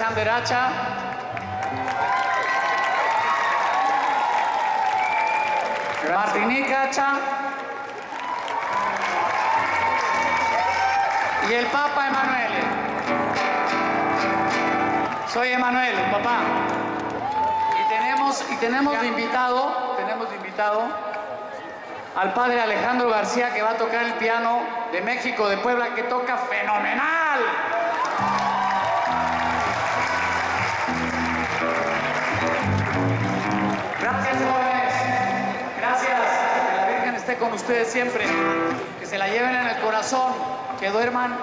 Alexander Hacha. Martinique Hacha. Y el Papa Emanuel. Soy Emanuel, papá. Y tenemos, y tenemos de invitado, tenemos de invitado al padre Alejandro García que va a tocar el piano de México, de Puebla, que toca fenomenal. con ustedes siempre, que se la lleven en el corazón, que duerman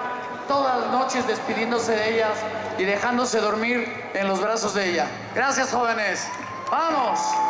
todas las noches despidiéndose de ellas y dejándose dormir en los brazos de ella. Gracias, jóvenes. ¡Vamos!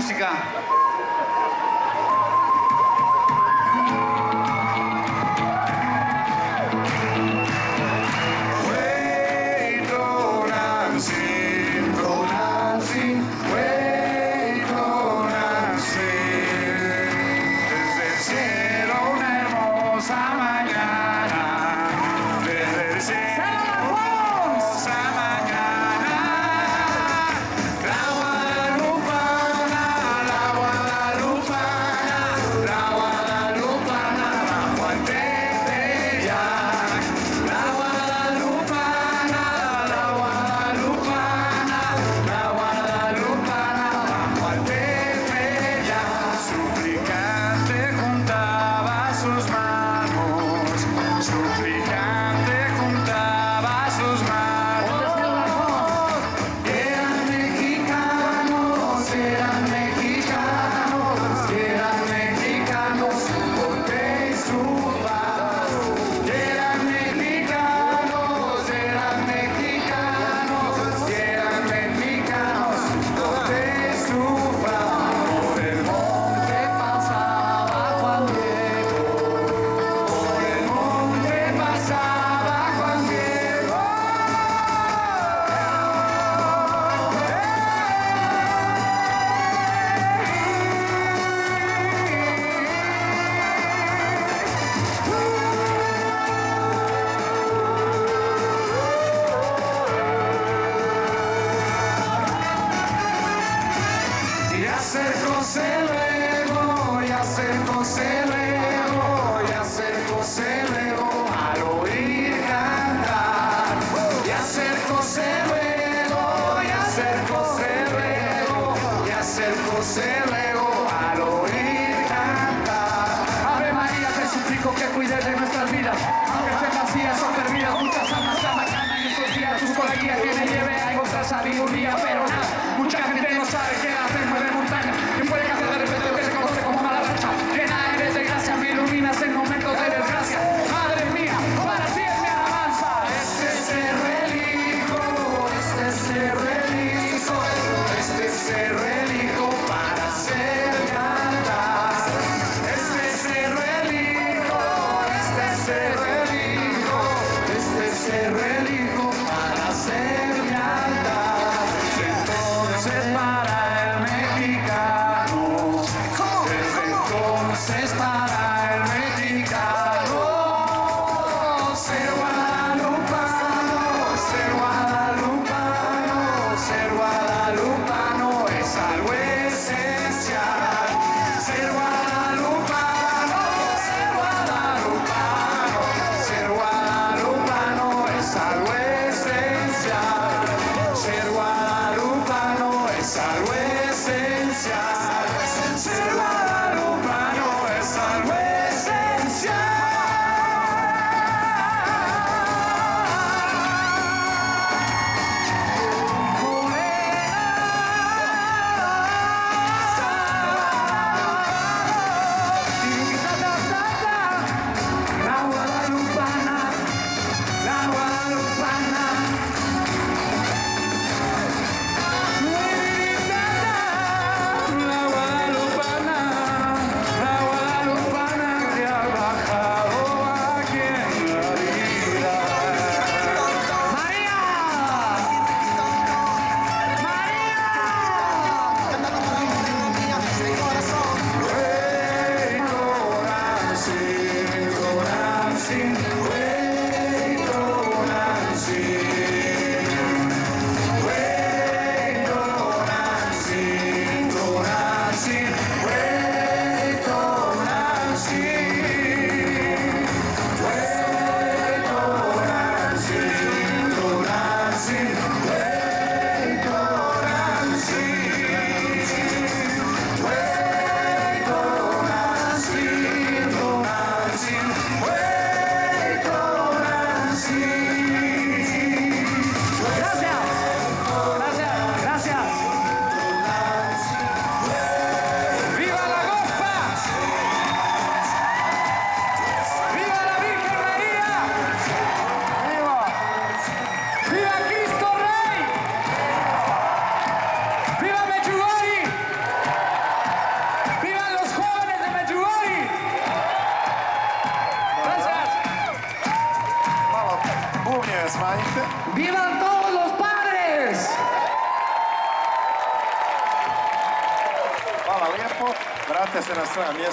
Música.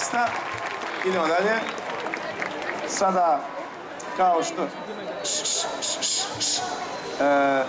Mjesta. Idemo dalje. Sada, kao što... E,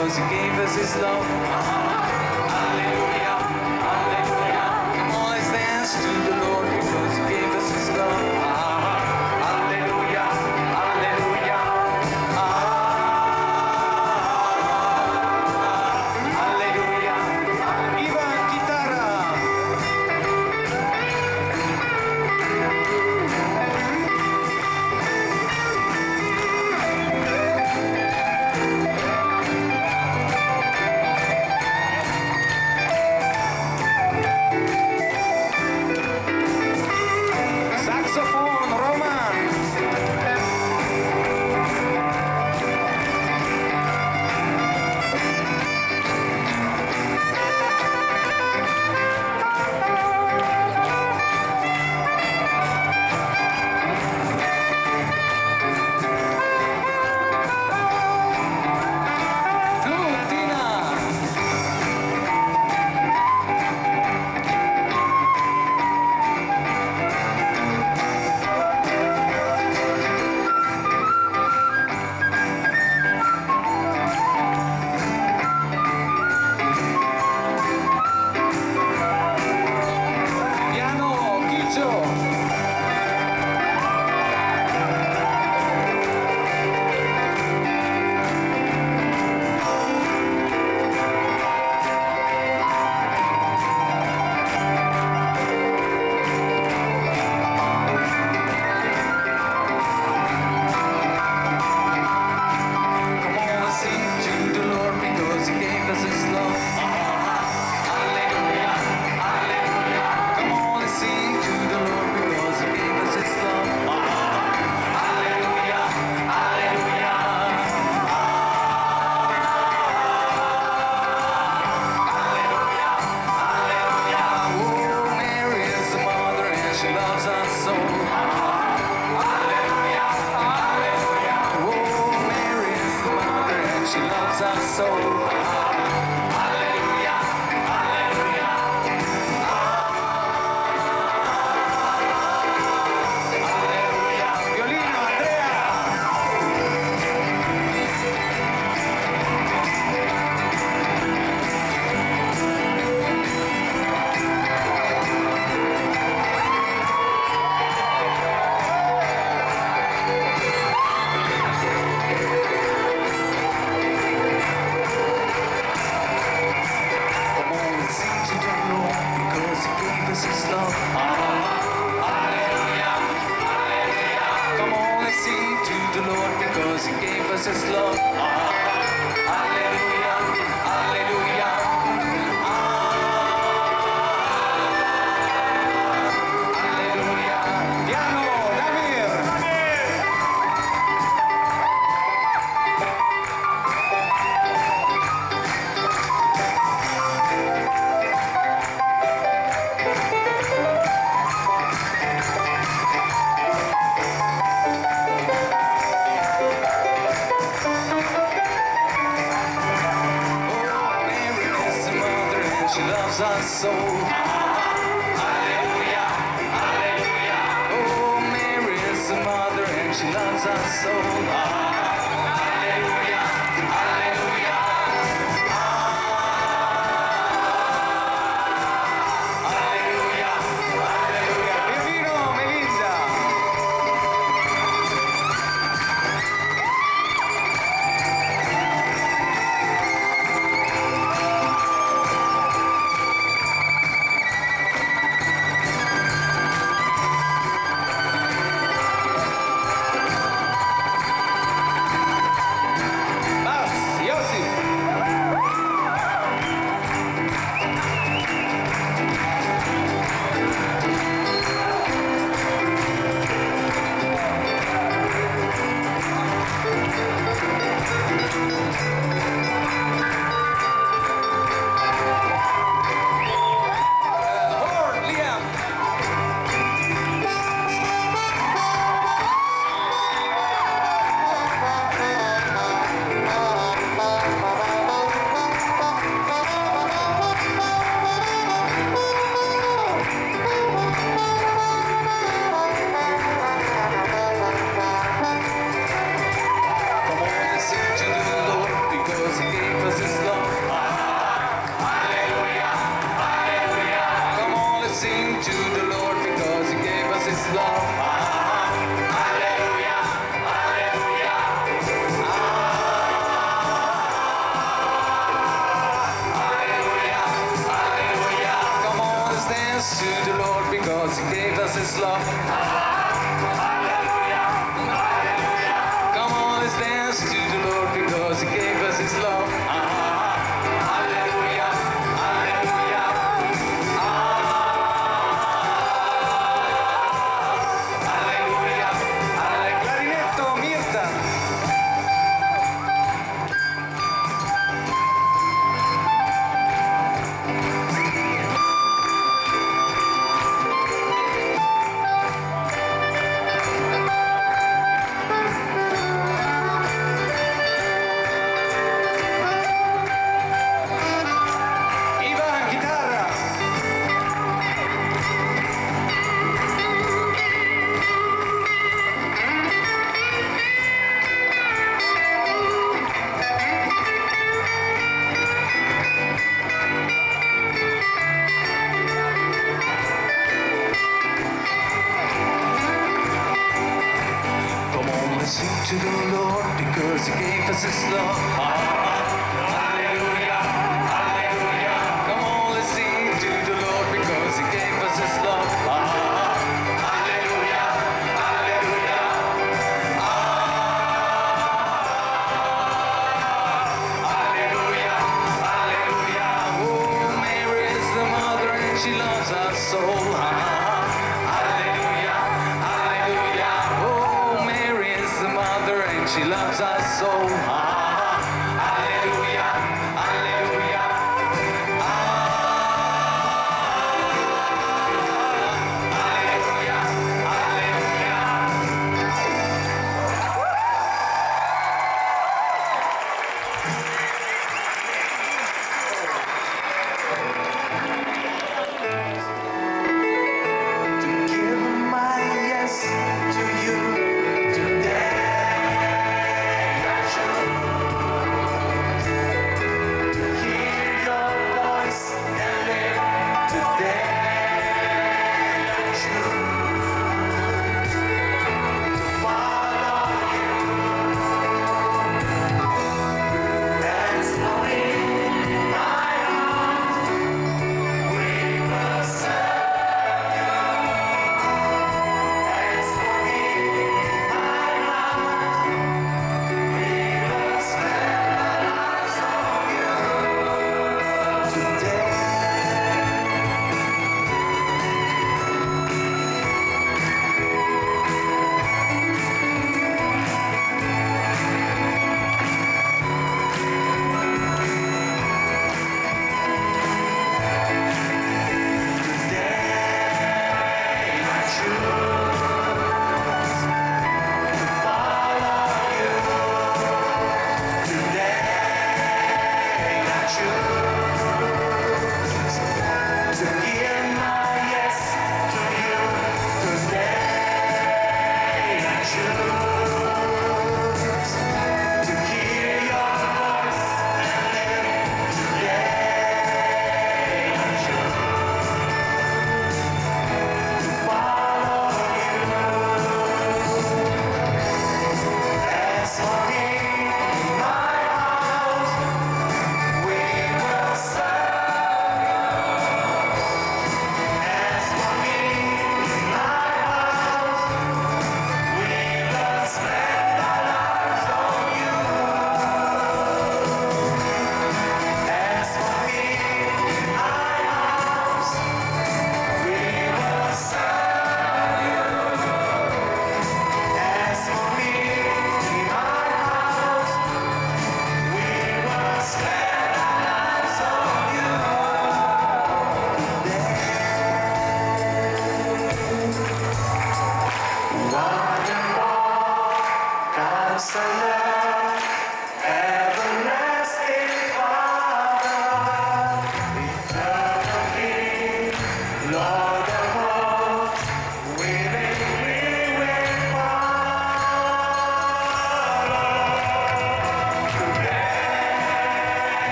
because He gave us His love.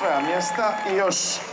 swoje miejsca i już.